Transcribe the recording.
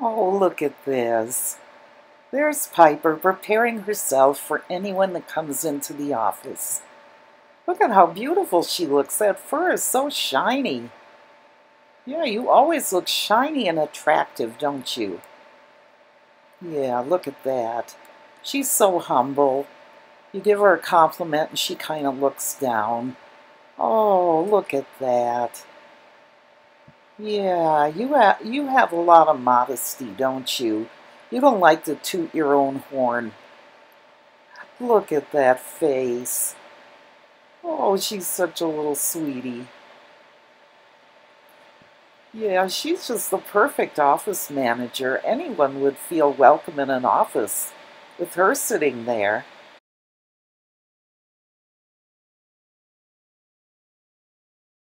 Oh, look at this. There's Piper preparing herself for anyone that comes into the office. Look at how beautiful she looks. That fur is so shiny. Yeah, you always look shiny and attractive, don't you? Yeah, look at that. She's so humble. You give her a compliment and she kind of looks down. Oh, look at that. Yeah, you have, you have a lot of modesty, don't you? You don't like to toot your own horn. Look at that face. Oh, she's such a little sweetie. Yeah, she's just the perfect office manager. Anyone would feel welcome in an office with her sitting there.